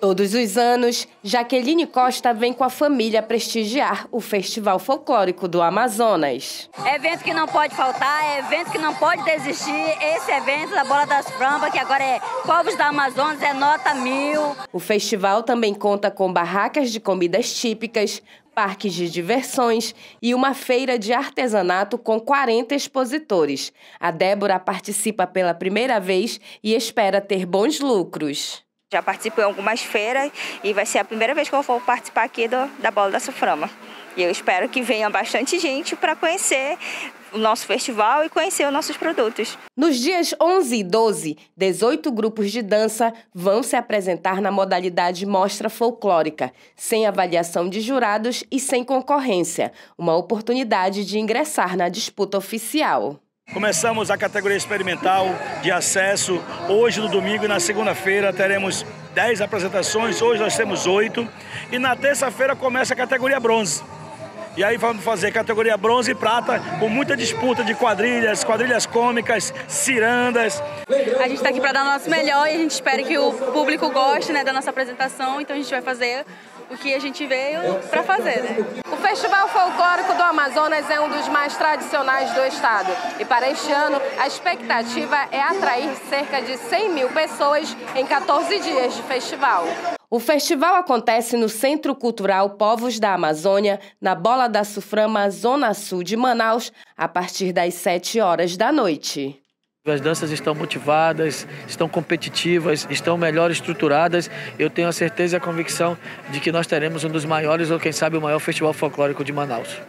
Todos os anos, Jaqueline Costa vem com a família prestigiar o Festival Folclórico do Amazonas. É evento que não pode faltar, é evento que não pode desistir. Esse evento da Bola das Frambas, que agora é Povos da Amazonas, é nota mil. O festival também conta com barracas de comidas típicas, parques de diversões e uma feira de artesanato com 40 expositores. A Débora participa pela primeira vez e espera ter bons lucros. Já participo em algumas feiras e vai ser a primeira vez que eu vou participar aqui do, da Bola da Suframa. E eu espero que venha bastante gente para conhecer o nosso festival e conhecer os nossos produtos. Nos dias 11 e 12, 18 grupos de dança vão se apresentar na modalidade Mostra Folclórica, sem avaliação de jurados e sem concorrência, uma oportunidade de ingressar na disputa oficial. Começamos a categoria experimental de acesso hoje no domingo e na segunda-feira teremos 10 apresentações, hoje nós temos 8 e na terça-feira começa a categoria bronze. E aí vamos fazer categoria bronze e prata com muita disputa de quadrilhas, quadrilhas cômicas, cirandas. A gente está aqui para dar o nosso melhor e a gente espera que o público goste né, da nossa apresentação, então a gente vai fazer o que a gente veio para fazer. Né? O Festival Folclórico do Amazonas é um dos mais tradicionais do estado. E para este ano, a expectativa é atrair cerca de 100 mil pessoas em 14 dias de festival. O festival acontece no Centro Cultural Povos da Amazônia, na Bola da Suframa, Zona Sul de Manaus, a partir das 7 horas da noite. As danças estão motivadas, estão competitivas, estão melhor estruturadas. Eu tenho a certeza e a convicção de que nós teremos um dos maiores, ou quem sabe o maior festival folclórico de Manaus.